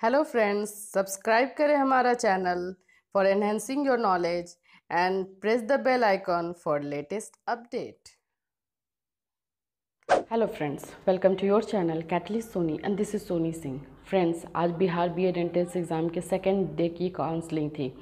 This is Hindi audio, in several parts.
हेलो फ्रेंड्स सब्सक्राइब करें हमारा channel for enhancing your knowledge and press the bell icon for latest update hello friends welcome to your channel catalyst Soni and this is Soni Singh friends आज Bihar B Ed entrance exam के सेकेंड डे की काउंसलिंग थी।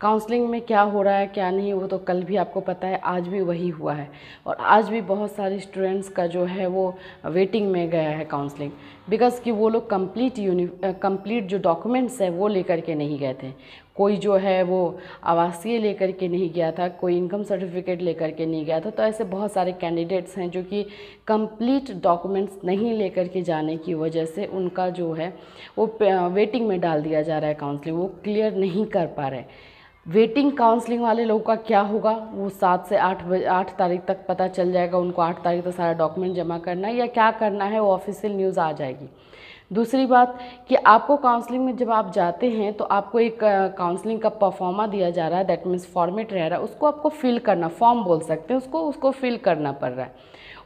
काउंसलिंग में क्या हो रहा है, क्या नहीं, वो तो कल भी आपको पता है, आज भी वही हुआ है। और आज भी बहुत सारे स्टूडेंट्स का जो है वो वेटिंग में गया है काउंसलिंग बिकॉज़ कि वो लोग कंप्लीट यूनि कंप्लीट जो डॉक्यूमेंट्स है, वो लेकर के नहीं गए थे। कोई जो है वो आवासीय लेकर के नहीं गया था, कोई इनकम सर्टिफिकेट लेकर के नहीं गया था तो ऐसे बहुत सारे कैंडिडेट्स हैं जो कि कंप्लीट डॉक्यूमेंट्स नहीं लेकर के जाने की वजह से उनका जो है वो वेटिंग में डाल दिया जा रहा है काउंसलिंग वो क्लियर नहीं कर पा रहे। वेटिंग काउंसलिंग वाले लोगों का क्या होगा? वो सात से आठ बजे, आठ तारीख तक पता चल जाएगा, उनको आठ तारीख तक सारा डॉक्यूमेंट जमा करना है या क्या करना है, वो ऑफिशियल न्यूज़ आ जाएगी। दूसरी बात कि आपको काउंसलिंग में जब आप जाते हैं तो आपको एक काउंसलिंग का परफॉर्मा दिया जा रहा है दैट मीन्स फॉर्मेट रह रहा है, उसको आपको फिल करना फॉर्म बोल सकते हैं, उसको उसको फिल करना पड़ रहा है।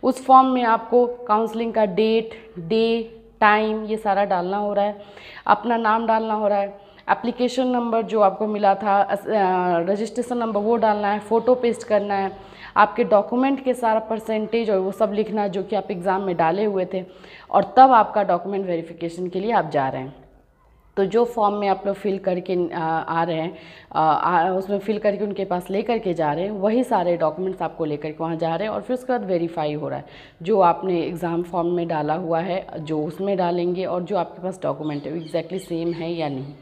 उस फॉर्म में आपको काउंसलिंग का डेट डे टाइम ये सारा डालना हो रहा है, अपना नाम डालना हो रहा है। एप्लीकेशन नंबर जो आपको मिला था रजिस्ट्रेशन नंबर वो डालना है फ़ोटो पेस्ट करना है, आपके डॉक्यूमेंट के सारा परसेंटेज और वो सब लिखना है जो कि आप एग्ज़ाम में डाले हुए थे और तब आपका डॉक्यूमेंट वेरिफिकेशन के लिए आप जा रहे हैं। तो जो फॉर्म में आप लोग फिल करके आ रहे हैं उसमें फिल करके उनके पास ले करके जा रहे हैं, वही सारे डॉक्यूमेंट्स आपको लेकर के वहाँ जा रहे हैं और फिर उसके बाद वेरीफाई हो रहा है। जो आपने एग्ज़ाम फॉर्म में डाला हुआ है, जो उसमें डालेंगे और जो आपके पास डॉक्यूमेंट है, वो एग्जैक्टली सेम है या नहीं।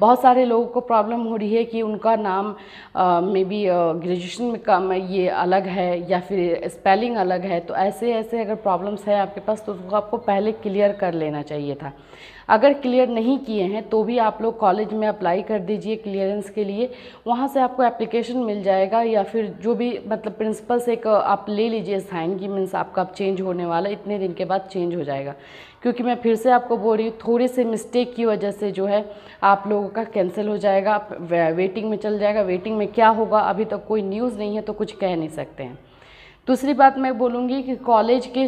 बहुत सारे लोगों को प्रॉब्लम हो रही है कि उनका नाम मे बी ग्रेजुएशन में कम ये अलग है या फिर स्पेलिंग अलग है तो ऐसे ऐसे अगर प्रॉब्लम्स है आपके पास तो उसको आपको पहले क्लियर कर लेना चाहिए था। अगर क्लियर नहीं किए हैं तो भी आप लोग कॉलेज में अप्लाई कर दीजिए क्लियरेंस के लिए। वहाँ से आपको एप्लीकेशन मिल जाएगा या फिर जो भी मतलब प्रिंसिपल से एक, आप ले लीजिए साइन की मीन्स आपका अब चेंज होने वाला इतने दिन के बाद चेंज हो जाएगा। क्योंकि मैं फिर से आपको बोल रही हूँ, थोड़े से मिस्टेक की वजह से जो है, आप लोगों का कैंसिल हो जाएगा वेटिंग में चल जाएगा वेटिंग में क्या होगा, अभी तक तो कोई न्यूज़ नहीं है तो कुछ कह नहीं सकते हैं। दूसरी बात मैं बोलूँगी कि कॉलेज के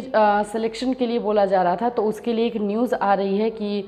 सिलेक्शन के लिए बोला जा रहा था तो उसके लिए एक न्यूज़ आ रही है कि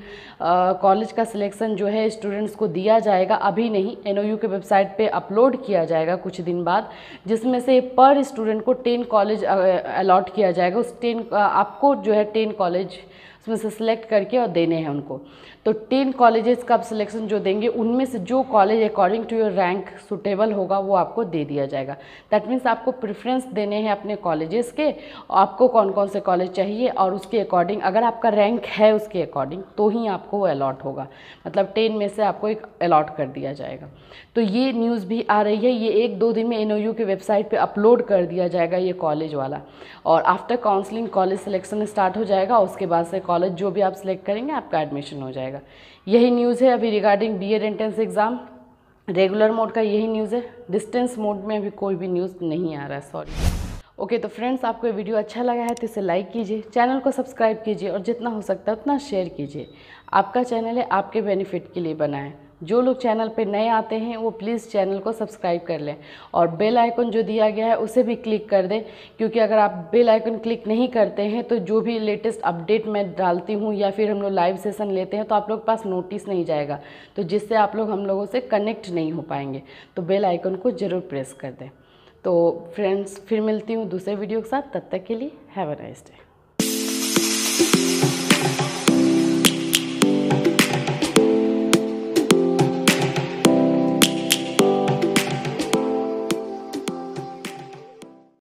कॉलेज का सिलेक्शन जो है स्टूडेंट्स को दिया जाएगा, अभी नहीं एनओयू के वेबसाइट पे अपलोड किया जाएगा कुछ दिन बाद, जिसमें से पर स्टूडेंट को टेन कॉलेज अलॉट किया जाएगा। उस टेन आपको जो है टेन कॉलेज उसमें से सिलेक्ट करके और देने हैं उनको। तो टेन कॉलेजेस का आप सिलेक्शन जो देंगे, उनमें से जो college according to your rank suitable होगा, वो आपको दे दिया जाएगा। दैट मीन्स आपको प्रेफरेंस देने हैं अपने कॉलेजेस के, आपको कौन कौन से कॉलेज चाहिए और उसके अकॉर्डिंग अगर आपका रैंक है उसके अकॉर्डिंग तो ही आपको वो अलॉट होगा। मतलब टेन में से आपको एक अलॉट कर दिया जाएगा। तो ये न्यूज़ भी आ रही है, ये एक दो दिन में एन के वेबसाइट पर अपलोड कर दिया जाएगा ये कॉलेज वाला। और after counselling college selection start हो जाएगा, उसके बाद से कॉलेज जो भी आप सिलेक्ट करेंगे, आपका एडमिशन हो जाएगा। यही न्यूज़ है अभी regarding B Ed entrance exam regular mode का यही न्यूज़ है। डिस्टेंस मोड में अभी कोई भी न्यूज़ नहीं आ रहा है सॉरी ओके तो फ्रेंड्स आपको ये वीडियो अच्छा लगा है तो इसे लाइक कीजिए चैनल को सब्सक्राइब कीजिए और जितना हो सकता है उतना शेयर कीजिए। आपका चैनल है, आपके बेनिफिट के लिए बना है। जो लोग चैनल पे नए आते हैं, वो प्लीज़ चैनल को सब्सक्राइब कर लें। और बेल आइकन जो दिया गया है, उसे भी क्लिक कर दें, क्योंकि अगर आप बेल आइकन क्लिक नहीं करते हैं तो जो भी लेटेस्ट अपडेट मैं डालती हूँ या फिर हम लोग लाइव सेशन लेते हैं तो आप लोग पास नोटिस नहीं जाएगा। तो जिससे आप लोग, हम लोगों से कनेक्ट नहीं हो पाएँगे तो बेल आइकन को ज़रूर प्रेस कर दें। तो फ्रेंड्स फिर मिलती हूँ दूसरे वीडियो के साथ, तब तक के लिए हैव अ नाइस डे